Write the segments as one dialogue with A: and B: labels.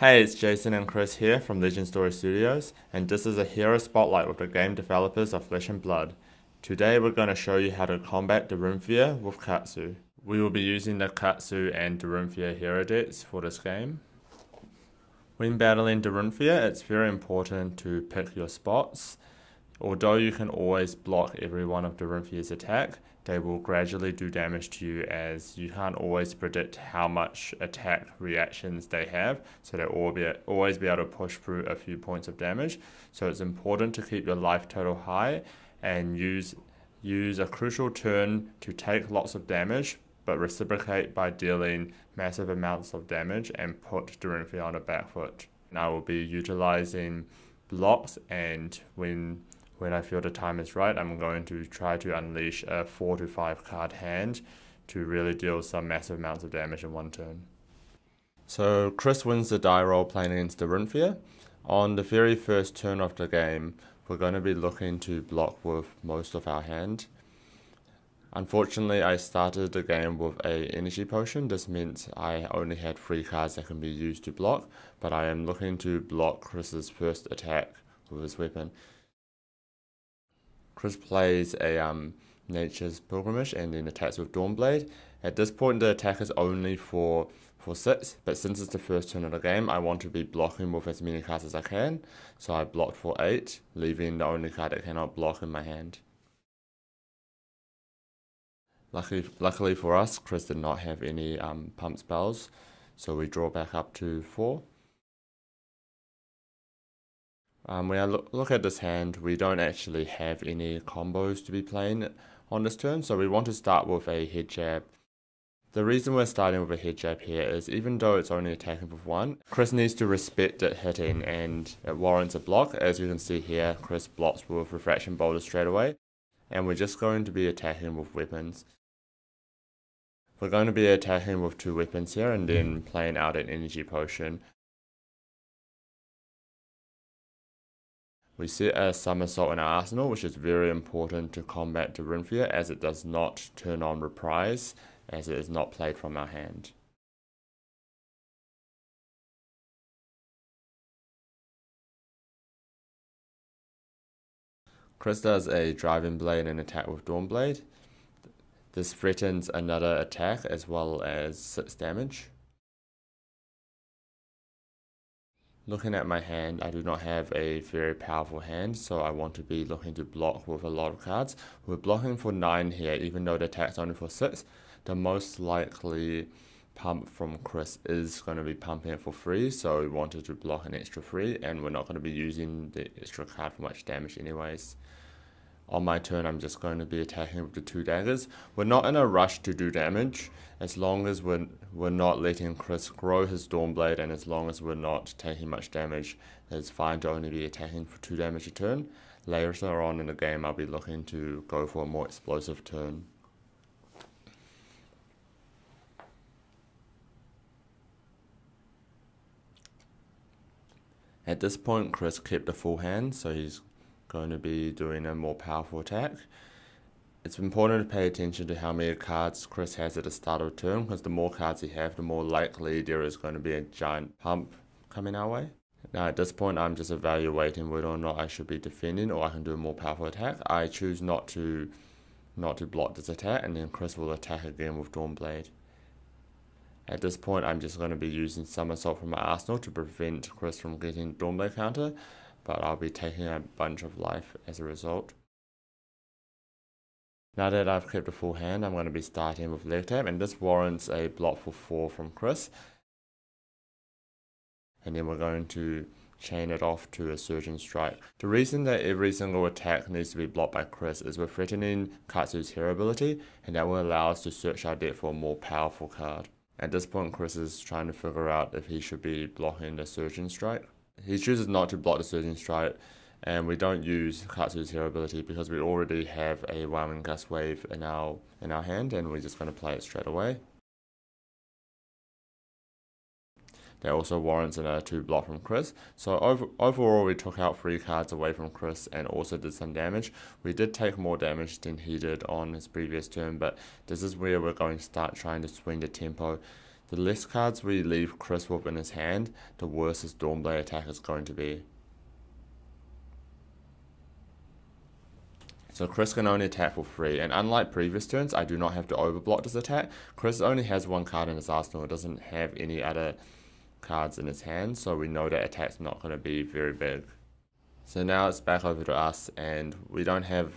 A: Hey, it's Jason and Chris here from Legend Story Studios, and this is a hero spotlight with the game developers of Flesh and Blood. Today we're going to show you how to combat the Dorinthea with Katsu. We will be using the Katsu and Dorinthea hero decks for this game. When battling Dorinthea, it's very important to pick your spots. Although you can always block every one of Dorinthea's attack, they will gradually do damage to you as you can't always predict how much attack reactions they have, so they'll be, always be able to push through a few points of damage. So it's important to keep your life total high and use use a crucial turn to take lots of damage, but reciprocate by dealing massive amounts of damage and put Dorinthea on the back foot. And I will be utilizing blocks and when when I feel the time is right, I'm going to try to unleash a 4 to 5 card hand to really deal some massive amounts of damage in one turn. So Chris wins the die roll playing against the Dorinthea. On the very first turn of the game, we're going to be looking to block with most of our hand. Unfortunately, I started the game with a energy potion. This meant I only had three cards that can be used to block, but I am looking to block Chris's first attack with his weapon. Chris plays a um, Nature's Pilgrimage and then attacks with Dawnblade. At this point, the attack is only for for 6, but since it's the first turn of the game, I want to be blocking with as many cards as I can, so I blocked for 8, leaving the only card that cannot block in my hand. Luckily, luckily for us, Chris did not have any um, pump spells, so we draw back up to 4. Um, when I look, look at this hand, we don't actually have any combos to be playing on this turn, so we want to start with a head jab. The reason we're starting with a head jab here is even though it's only attacking with one, Chris needs to respect it hitting and it warrants a block. As you can see here, Chris blocks with Refraction Bolters straight away, and we're just going to be attacking with weapons. We're going to be attacking with two weapons here and then playing out an energy potion. We set a somersault in our arsenal, which is very important to combat Dorinthea as it does not turn on reprise, as it is not played from our hand. Chris does a driving blade and attack with Dawnblade. This threatens another attack as well as 6 damage. Looking at my hand, I do not have a very powerful hand, so I want to be looking to block with a lot of cards. We're blocking for 9 here, even though the attack's only for 6. The most likely pump from Chris is going to be pumping it for free, so we wanted to block an extra 3, and we're not going to be using the extra card for much damage anyways on my turn I'm just going to be attacking with the two daggers. We're not in a rush to do damage as long as we're, we're not letting Chris grow his Dawnblade and as long as we're not taking much damage it's fine to only be attacking for two damage a turn. Later on in the game I'll be looking to go for a more explosive turn. At this point Chris kept a full hand so he's going to be doing a more powerful attack. It's important to pay attention to how many cards Chris has at the start of turn, because the more cards he has, the more likely there is going to be a giant pump coming our way. Now at this point I'm just evaluating whether or not I should be defending or I can do a more powerful attack. I choose not to not to block this attack and then Chris will attack again with Dawnblade. At this point I'm just going to be using Somersault from my arsenal to prevent Chris from getting Dawnblade counter but I'll be taking a bunch of life as a result. Now that I've kept a full hand, I'm going to be starting with leg tap, and this warrants a block for 4 from Chris. And then we're going to chain it off to a Surging Strike. The reason that every single attack needs to be blocked by Chris is we're threatening Katsu's hero ability, and that will allow us to search our deck for a more powerful card. At this point, Chris is trying to figure out if he should be blocking the Surging Strike. He chooses not to block the Surging Strike, and we don't use Katsu's hero ability because we already have a Whelming Gustwave in our in our hand, and we're just going to play it straight away. That also warrants a 2 block from Chris. So over, overall we took out 3 cards away from Chris and also did some damage. We did take more damage than he did on his previous turn, but this is where we're going to start trying to swing the tempo The less cards we leave Chris with in his hand, the worse his Dawnblade attack is going to be. So Chris can only attack for free, and unlike previous turns, I do not have to overblock this attack. Chris only has one card in his arsenal, it doesn't have any other cards in his hand, so we know that attack's not going to be very big. So now it's back over to us, and we don't have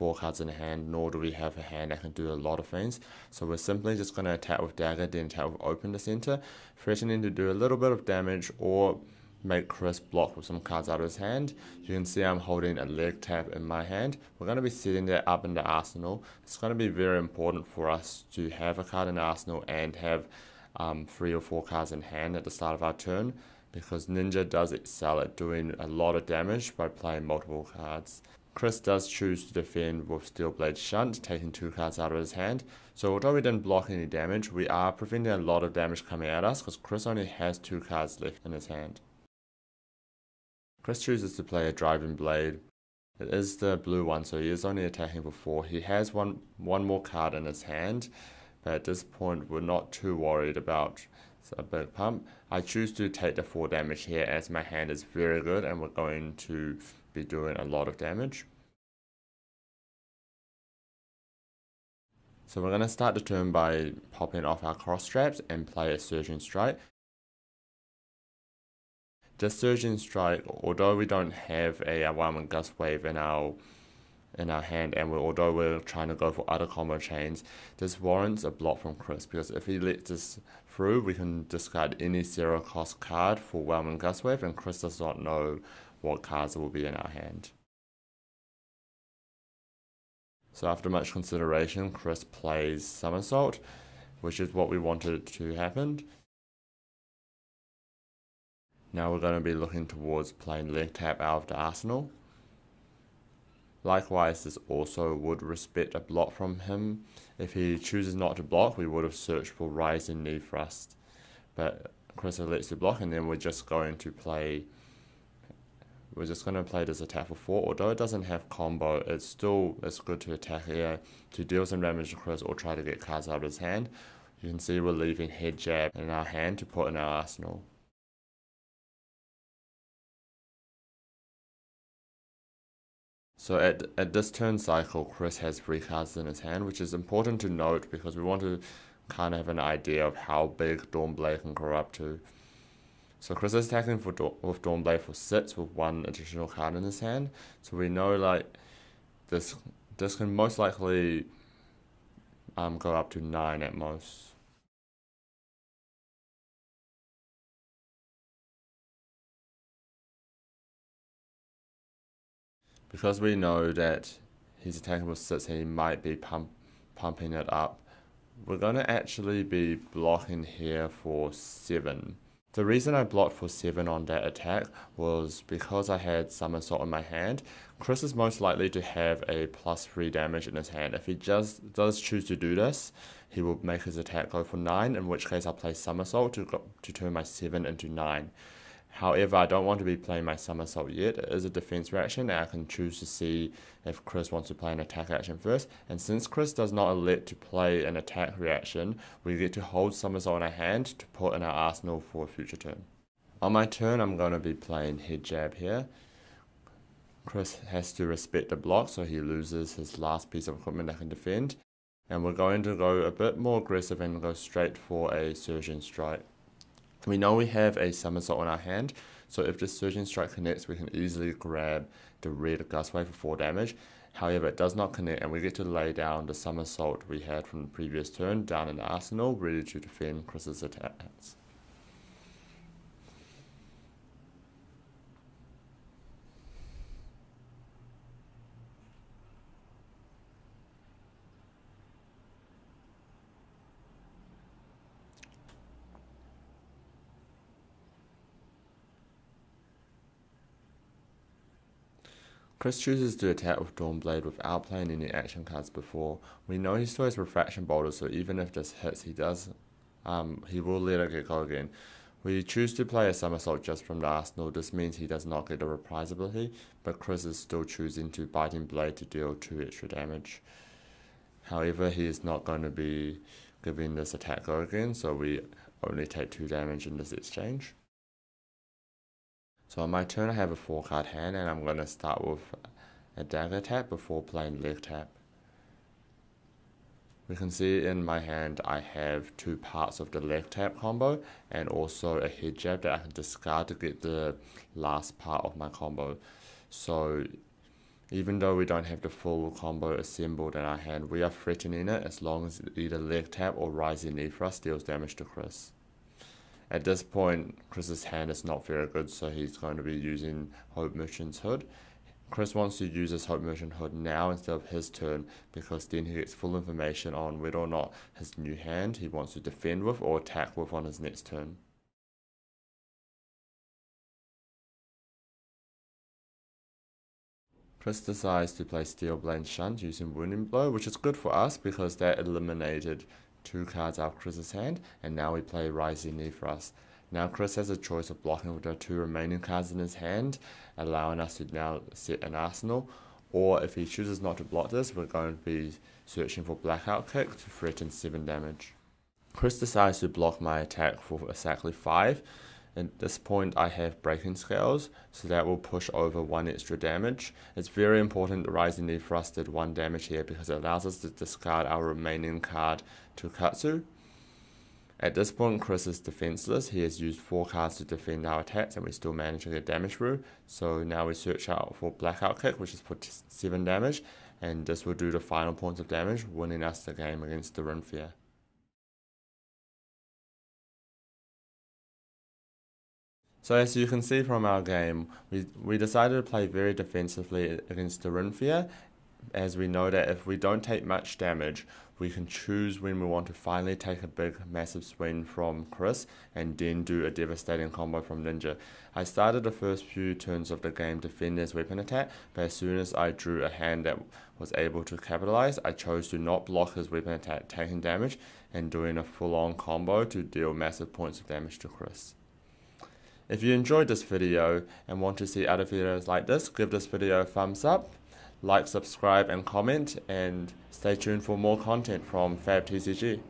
A: four cards in hand, nor do we have a hand that can do a lot of things. So we're simply just going to attack with Dagger, then attack with Open the Center, threatening to do a little bit of damage or make Chris block with some cards out of his hand. You can see I'm holding a leg tap in my hand. We're going to be setting that up in the arsenal. It's going to be very important for us to have a card in the arsenal and have um, three or four cards in hand at the start of our turn because Ninja does excel at doing a lot of damage by playing multiple cards. Chris does choose to defend with Steelblade Shunt, taking two cards out of his hand. So although we didn't block any damage, we are preventing a lot of damage coming at us because Chris only has two cards left in his hand. Chris chooses to play a Driving Blade. It is the blue one, so he is only attacking for 4. He has one, one more card in his hand, but at this point we're not too worried about a big pump. I choose to take the 4 damage here as my hand is very good and we're going to be doing a lot of damage. So we're going to start the turn by popping off our cross straps and play a Surging Strike. The Surging Strike, although we don't have a, a gust wave in our in our hand and we're, although we're trying to go for other combo chains, this warrants a block from Chris because if he lets us through, we can discard any zero cost card for Whelming Gustwave and Chris does not know what cards will be in our hand. So after much consideration, Chris plays Somersault, which is what we wanted to happen. Now we're going to be looking towards playing Leg Tap out of the arsenal. Likewise, this also would respect a block from him. If he chooses not to block, we would have searched for Rising Knee Thrust. But Chris lets to block, and then we're just going to play. We're just going to play this attack for 4. Although it doesn't have combo, it's still it's good to attack here to deal some damage to Chris or try to get cards out of his hand. You can see we're leaving head jab in our hand to put in our arsenal. So at, at this turn cycle, Chris has three cards in his hand, which is important to note because we want to kind of have an idea of how big Dawnblade can up to. So Chris is attacking for with Dawnblade for six with one additional card in his hand. So we know like this this can most likely um, go up to nine at most. because we know that he's attacking with six he might be pump, pumping it up, we're going to actually be blocking here for 7. The reason I blocked for 7 on that attack was because I had Somersault in my hand. Chris is most likely to have a plus 3 damage in his hand. If he just does choose to do this, he will make his attack go for 9, in which case I'll play Somersault to, to turn my 7 into 9. However, I don't want to be playing my somersault yet. It is a defense reaction and I can choose to see if Chris wants to play an attack action first. And since Chris does not elect to play an attack reaction, we get to hold somersault in our hand to put in our arsenal for a future turn. On my turn, I'm going to be playing head jab here. Chris has to respect the block so he loses his last piece of equipment that can defend. And we're going to go a bit more aggressive and go straight for a surging strike. We know we have a somersault on our hand, so if the surging strike connects, we can easily grab the red gust wave for 4 damage. However, it does not connect, and we get to lay down the somersault we had from the previous turn down in the arsenal, ready to defend Chris's attacks. Chris chooses to attack with Dawnblade without playing any action cards before. We know he still has Refraction Bolters, so even if this hits, he does, um, he will let it go again. We choose to play a Somersault just from the arsenal. This means he does not get a reprise ability, but Chris is still choosing to Biting Blade to deal 2 extra damage. However, he is not going to be giving this attack go again, so we only take 2 damage in this exchange. So on my turn I have a 4 card hand and I'm going to start with a dagger tap before playing leg tap. We can see in my hand I have two parts of the leg tap combo and also a head jab that I can discard to get the last part of my combo. So even though we don't have the full combo assembled in our hand, we are threatening it as long as either leg tap or rising knee thrust deals damage to Chris. At this point, Chris's hand is not very good, so he's going to be using Hope Merchant's Hood. Chris wants to use his Hope Merchant Hood now instead of his turn because then he gets full information on whether or not his new hand he wants to defend with or attack with on his next turn. Chris decides to play Steelblade Shunt using Wounding Blow, which is good for us because that eliminated two cards out of Chris's hand, and now we play Rising Thrust. Now Chris has a choice of blocking with the two remaining cards in his hand, allowing us to now set an arsenal, or if he chooses not to block this, we're going to be searching for Blackout Kick to threaten 7 damage. Chris decides to block my attack for exactly 5, at this point I have breaking scales, so that will push over one extra damage. It's very important that Rising Knee Thrust did one damage here because it allows us to discard our remaining card to Katsu. At this point, Chris is defenseless. He has used 4 cards to defend our attacks and we still manage to get damage through. So now we search out for Blackout Kick, which is for 7 damage, and this will do the final points of damage, winning us the game against the Runefear. So as you can see from our game, we, we decided to play very defensively against Runefear, as we know that if we don't take much damage, we can choose when we want to finally take a big massive swing from Chris and then do a devastating combo from Ninja. I started the first few turns of the game defending his weapon attack, but as soon as I drew a hand that was able to capitalize, I chose to not block his weapon attack taking damage and doing a full on combo to deal massive points of damage to Chris. If you enjoyed this video and want to see other videos like this, give this video a thumbs up, like, subscribe and comment, and stay tuned for more content from FabTCG.